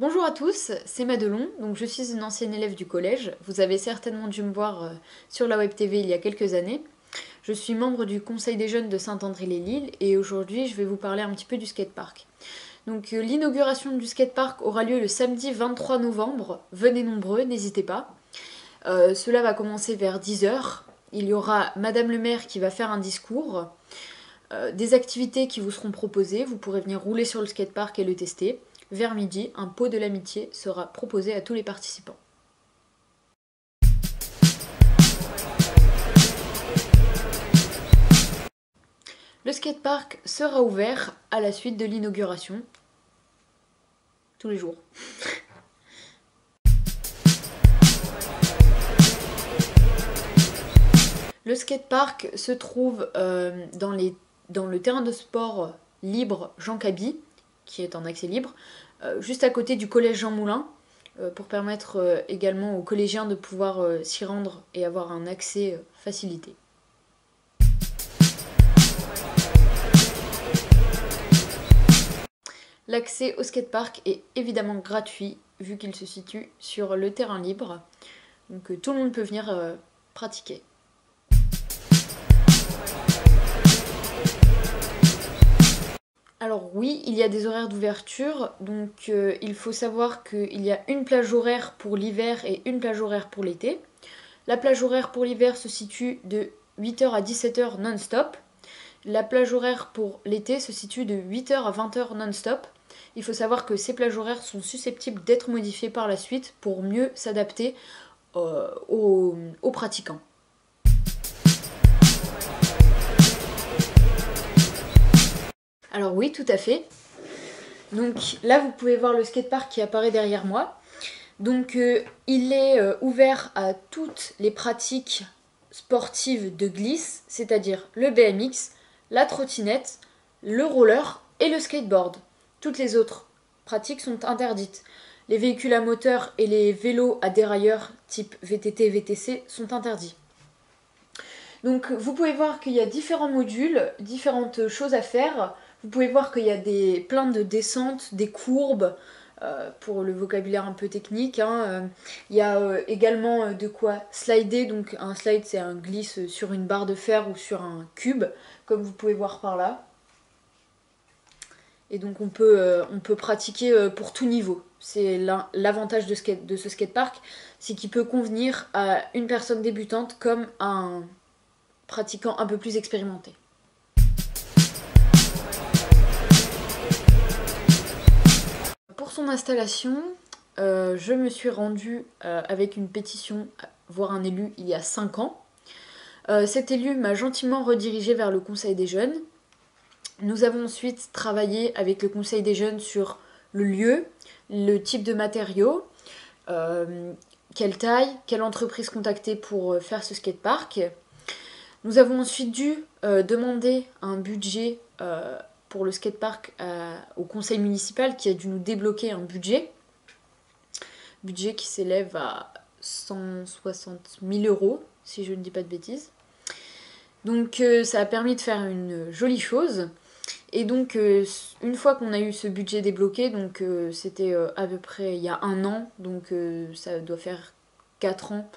Bonjour à tous, c'est Madelon, donc je suis une ancienne élève du collège. Vous avez certainement dû me voir euh, sur la Web TV il y a quelques années. Je suis membre du Conseil des jeunes de Saint-André-les-Lilles et aujourd'hui je vais vous parler un petit peu du skatepark. Donc euh, l'inauguration du skatepark aura lieu le samedi 23 novembre. Venez nombreux, n'hésitez pas. Euh, cela va commencer vers 10h. Il y aura Madame le maire qui va faire un discours. Des activités qui vous seront proposées. Vous pourrez venir rouler sur le skatepark et le tester. Vers midi, un pot de l'amitié sera proposé à tous les participants. Le skatepark sera ouvert à la suite de l'inauguration. Tous les jours. Le skatepark se trouve euh, dans dans le terrain de sport libre Jean Cabi, qui est en accès libre, euh, juste à côté du collège Jean Moulin, euh, pour permettre euh, également aux collégiens de pouvoir s'y rendre et avoir un accès facilité. L'accès au skatepark est évidemment gratuit vu qu'il se situe sur le terrain libre. Donc tout le monde peut venir pratiquer. Alors oui, il y a des horaires d'ouverture, donc euh, il faut savoir qu'il y a une plage horaire pour l'hiver et une plage horaire pour l'été. La plage horaire pour l'hiver se situe de 8h à 17h non-stop. La plage horaire pour l'été se situe de 8h à 20h non-stop. Il faut savoir que ces plages horaires sont susceptibles d'être modifiées par la suite pour mieux s'adapter euh, aux pratiquants. Alors oui, tout à fait. Donc là, vous pouvez voir le skatepark qui apparaît derrière moi. Donc euh, il est euh, ouvert à toutes les pratiques sportives de glisse, c'est-à-dire le BMX, la trottinette, le roller et le skateboard. Toutes les autres pratiques sont interdites. Les véhicules à moteur et les vélos à dérailleur type VTT et VTC sont interdits. Donc vous pouvez voir qu'il y a différents modules, différentes choses à faire. Vous pouvez voir qu'il y a des, plein de descentes, des courbes, euh, pour le vocabulaire un peu technique. Hein, euh, il y a euh, également de quoi slider, donc un slide c'est un glisse sur une barre de fer ou sur un cube, comme vous pouvez voir par là. Et donc on peut, on peut pratiquer pour tout niveau. C'est l'avantage de, de ce skatepark, c'est qu'il peut convenir à une personne débutante comme à un pratiquant un peu plus expérimenté. Son installation, euh, je me suis rendue euh, avec une pétition, voire un élu, il y a 5 ans. Euh, cet élu m'a gentiment redirigé vers le Conseil des jeunes. Nous avons ensuite travaillé avec le Conseil des jeunes sur le lieu, le type de matériaux, quelle taille, quelle entreprise contacter pour faire ce skatepark. Nous avons ensuite dû demander un budget pour le skatepark euh, au conseil municipal qui a dû nous débloquer un budget. Budget qui s'élève à 160 000 euros, si je ne dis pas de bêtises. Donc euh, ça a permis de faire une jolie chose. Et donc euh, une fois qu'on a eu ce budget débloqué, donc c'était à peu près il y a un an, donc ça doit faire 4 ans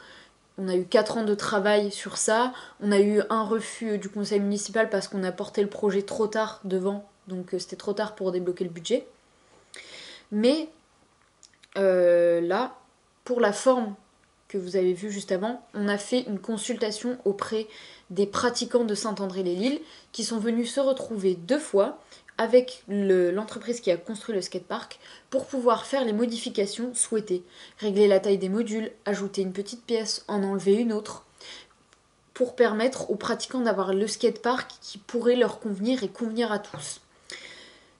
on a eu 4 ans de travail sur ça. On a eu un refus du conseil municipal parce qu'on a porté le projet trop tard devant. Donc euh, c'était trop tard pour débloquer le budget. Mais euh, là, pour la forme que vous avez vue juste avant, on a fait une consultation auprès des pratiquants de Saint-André-les-Lilles qui sont venus se retrouver deux fois avec l'entreprise qui a construit le skatepark pour pouvoir faire les modifications souhaitées. Régler la taille des modules, ajouter une petite pièce, en enlever une autre, pour permettre aux pratiquants d'avoir le skatepark qui pourrait leur convenir et convenir à tous.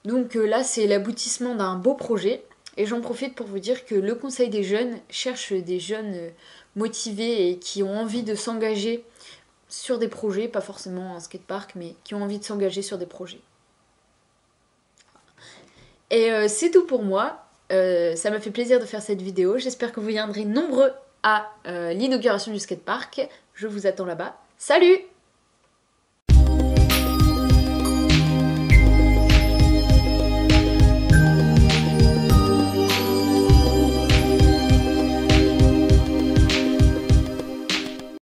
Donc euh, là, c'est l'aboutissement d'un beau projet. Et j'en profite pour vous dire que le Conseil des jeunes cherche des jeunes euh, motivés et qui ont envie de s'engager sur des projets, pas forcément un skatepark, mais qui ont envie de s'engager sur des projets. Et euh, c'est tout pour moi. Euh, ça m'a fait plaisir de faire cette vidéo. J'espère que vous viendrez nombreux à euh, l'inauguration du skatepark. Je vous attends là-bas. Salut